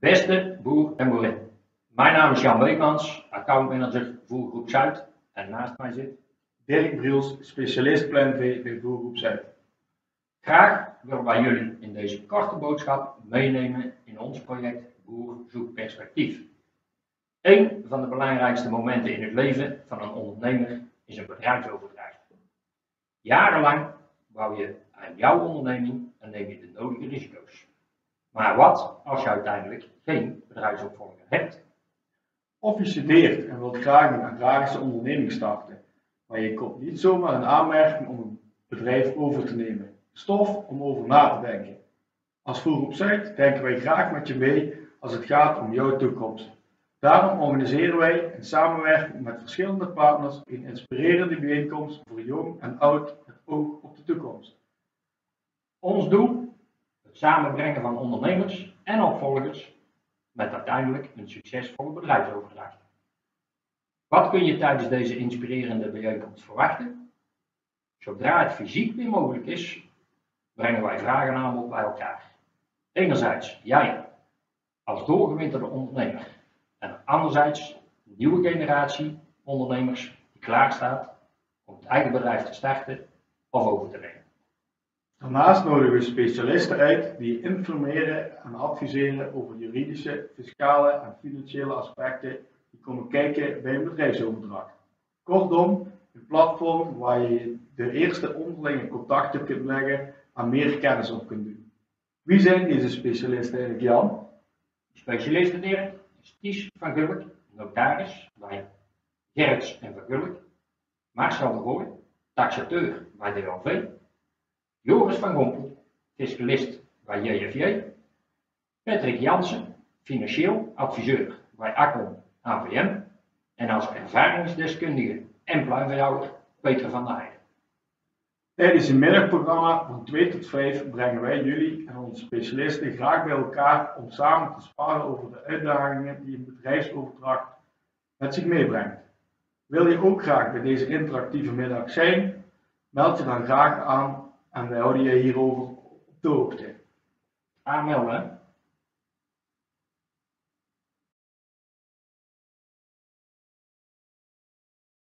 Beste boer en boerin. Mijn naam is Jan Beekmans, accountmanager Voergroep Zuid. En naast mij zit Dirk Briels, specialist planvee bij Voergroep Zuid. Graag willen wij jullie in deze korte boodschap meenemen in ons project Boer zoekt perspectief. Een van de belangrijkste momenten in het leven van een ondernemer is een bedrijfsoverdracht. Jarenlang bouw je aan jouw onderneming en neem je de nodige risico's. Maar wat als je uiteindelijk geen bedrijfsopvolger hebt? Of je studeert en wilt graag een agrarische onderneming starten, maar je komt niet zomaar in aanmerking om een bedrijf over te nemen. Stof om over na te denken. Als Voergroep Zuid denken wij graag met je mee als het gaat om jouw toekomst. Daarom organiseren wij in samenwerking met verschillende partners een inspirerende bijeenkomst voor jong en oud met oog op de toekomst. Ons doel? Samenbrengen van ondernemers en opvolgers met uiteindelijk een succesvolle bedrijfsoverdracht. Wat kun je tijdens deze inspirerende bijeenkomst verwachten? Zodra het fysiek weer mogelijk is, brengen wij vragen aanbod bij elkaar. Enerzijds jij als doorgewinterde ondernemer en anderzijds een nieuwe generatie ondernemers die klaarstaat om het eigen bedrijf te starten of over te nemen. Daarnaast nodigen we specialisten uit die informeren en adviseren over juridische, fiscale en financiële aspecten die komen kijken bij een bedrijfsoverdracht. Kortom, een platform waar je de eerste onderlinge contacten kunt leggen en meer kennis op kunt doen. Wie zijn deze specialisten eigenlijk, Jan? Specialisten Dirk is van Gulik, notaris bij Gerrits en van Gulik, Marcel de Gooi, taxateur bij DLV, Joris van Gompel, fiscalist bij JFJ, Patrick Jansen, financieel adviseur bij Accon AVM en als ervaringsdeskundige en pluimveehouder Peter van der Heijden. Tijdens een middagprogramma van 2 tot 5 brengen wij jullie en onze specialisten graag bij elkaar om samen te sparren over de uitdagingen die een bedrijfsoverdracht met zich meebrengt. Wil je ook graag bij deze interactieve middag zijn? Meld je dan graag aan en wij houden je hierover op de hoogte.